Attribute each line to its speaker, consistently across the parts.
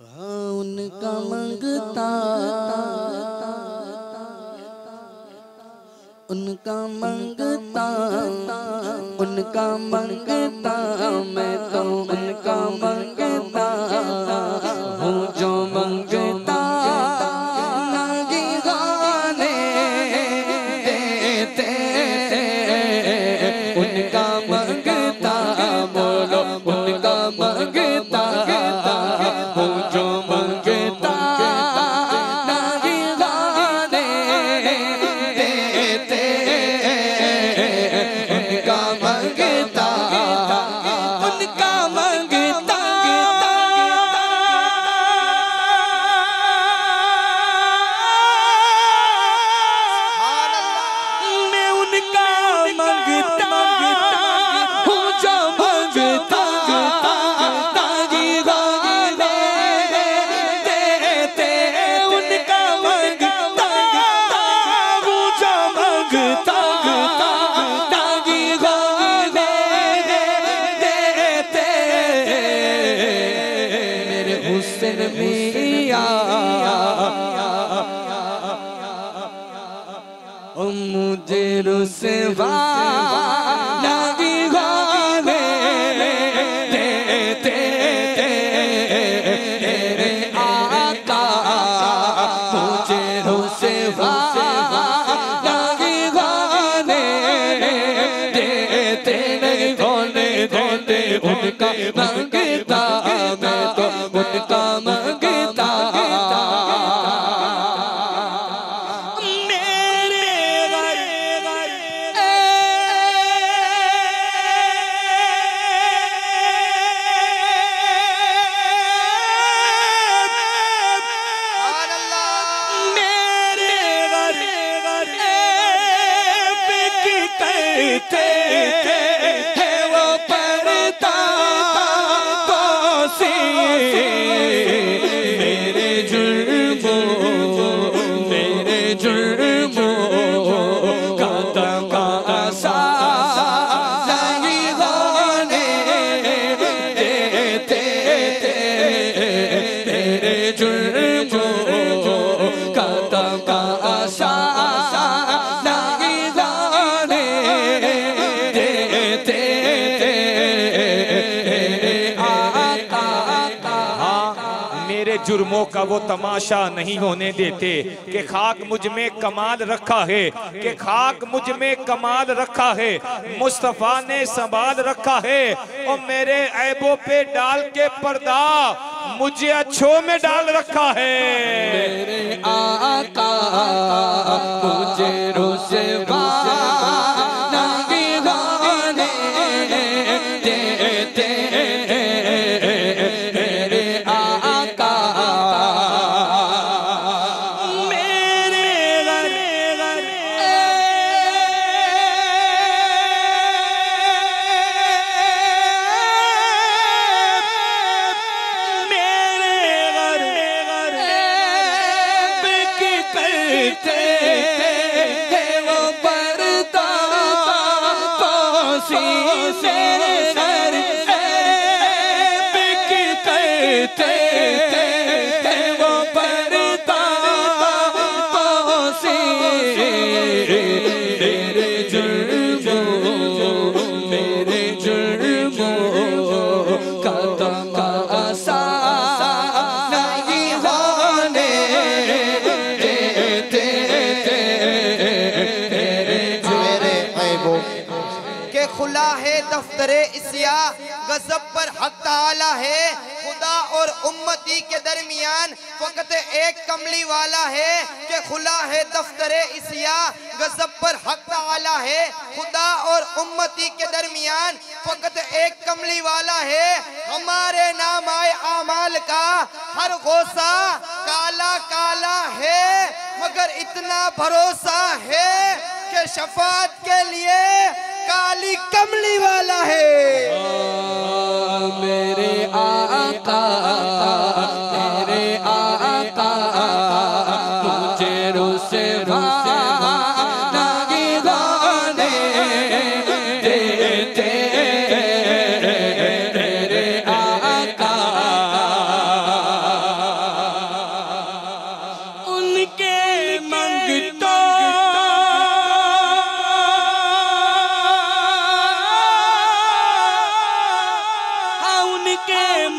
Speaker 1: हाँ उनका मंगता। उनका मंगता। उनका मंगता। मैं तो उनका मंगता। हुस्न मिया ओ मुझे रुसवा ter. मेरे जुर्मों का
Speaker 2: वो तमाशा नहीं होने देते कि खाक मुझमें कमाल रखा है, कि खाक मुझमें कमाल रखा है, मुस्तफ़ा ने संभाल रखा है, और मेरे ऐबो पे डाल के पर्दा मुझे अच्छों में डाल रखा है।
Speaker 1: मेरे आका पोसी से
Speaker 3: पर हक ताला है। खुदा और उम्मती के दरमियान फकत एक कमली वाला है कि खुला है दफ्तरे इसिया गजब पर हक ताला है। खुदा और उम्मती के दरमियान फकत एक कमली वाला है। हमारे नाम आए आमाल का। हर गोसा काला काला है, मगर इतना भरोसा है कि शफात के लिए काली कमली वाला है।
Speaker 1: मेरे आका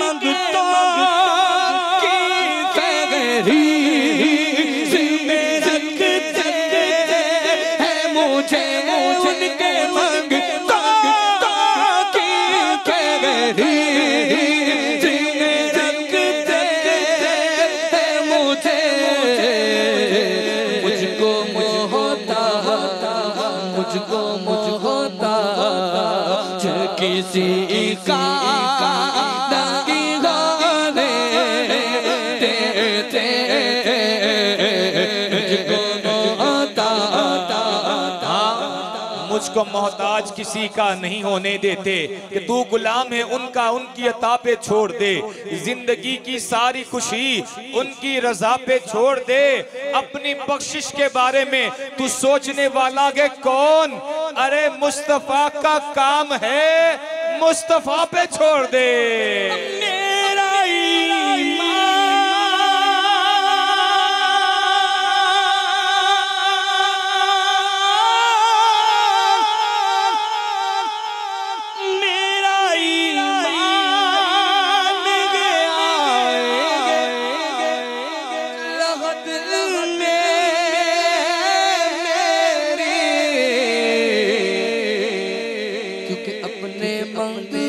Speaker 1: Aman देते मुझको
Speaker 2: मोहताज किसी का नहीं होने देते, कि तू गुलाम है, उनका उनकी अता पे छोड़ दे। ज़िंदगी की सारी खुशी उनकी रजा पे छोड़ दे। अपनी बख्शिश के बारे में तू सोचने वाला के कौन? अरे मुस्तफ़ा का काम है, मुस्तफ़ा पे छोड़ दे।
Speaker 1: अपने मंग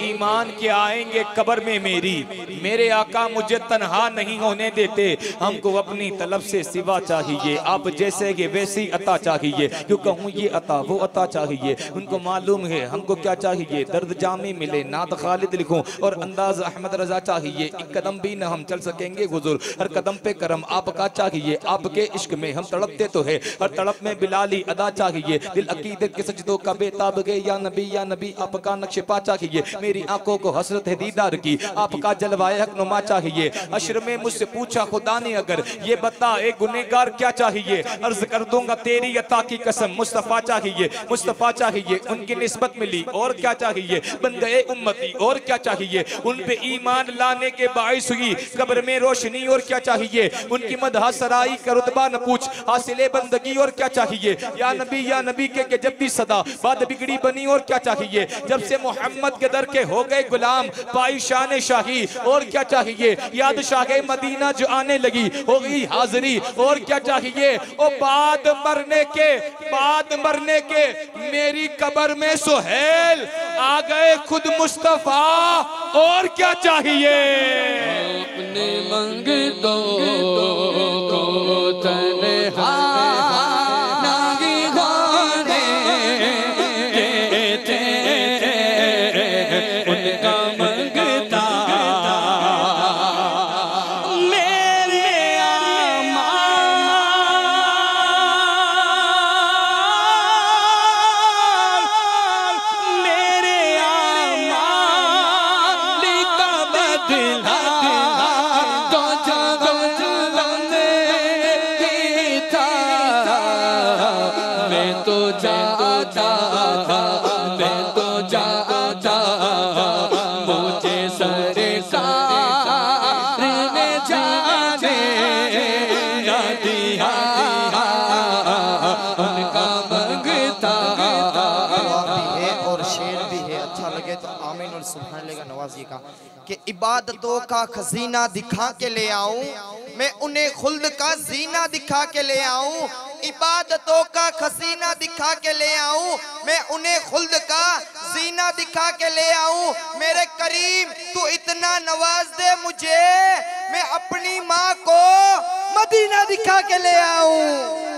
Speaker 2: ईमान के आएँगे कब्र में मेरी। मेरे आका मुझे तनहा नहीं होने देते। हमको अपनी तलब से सिवा चाहिए। आप जैसे कि वैसी अता चाहिए। क्यों कहूँ ये अता, वो अता चाहिए। उनको मालूम है, हमको क्या चाहिए? दर्द जामी मिले, नात खालिद लिखूं और अंदाज अहमद रजा चाहिए। एक कदम भी न हम चल सकेंगे गुजुर हर कदम पे करम आपका चाहिए। आपके इश्क में हम तड़पते तो है। हर तड़प में बिलाली अदा चाहिए। दिल अकीदत के सजदों का बेताब गए या नबी या नबी, आपका नक्श पा चाहिए। मेरी आँखों को हसरत है दीदार की। आपका जलवाए हक नुमा चाहिए। अशर में मुझसे पूछा खुदा ने अगर ये बता एक गुनेगार क्या चाहिए? अर्ज़ कर दूँगा तेरी अता की कसम मुस्तफ़ा चाहिए मुस्तफ़ा चाहिए उनकी निस्बत मिली और क्या चाहिए? गए उम्मती और क्या चाहिए? उन पे ईमान लाने के बाइस हुई कब्र में रोशनी और क्या चाहिए? उनकी मदहा सराई का रुतबा न पूछ हासिले बंदगी और क्या चाहिए? या नबी या नबी के, के जब भी सदा बात बिगड़ी बनी और क्या चाहिए? जब से मोहम्मद के दर के हो गए गुलाम पाई शान शाही और क्या चाहिए? याद शाह मदीना जो आने लगी हो गई हाजिरी और क्या चाहिए? ओ बाद मरने के बाद मरने के मेरी कबर में सुहेल आ गए खुद मुस्तफ़ा और क्या चाहिए?
Speaker 1: अपने मंग दो, दो, को
Speaker 3: तन्हा नवाजी का, कि इबादतों का खजीना दिखा के ले आऊँ, मैं उन्हें खुल्द का जीना दिखा के ले आऊँ, इबादतों का खजीना दिखा के ले आऊँ, मैं उन्हें खुल्द का जीना दिखा के ले आऊँ। मेरे करीम, तू इतना नवाज़ दे मुझे, मैं अपनी माँ को मदीना दिखा के ले आऊँ।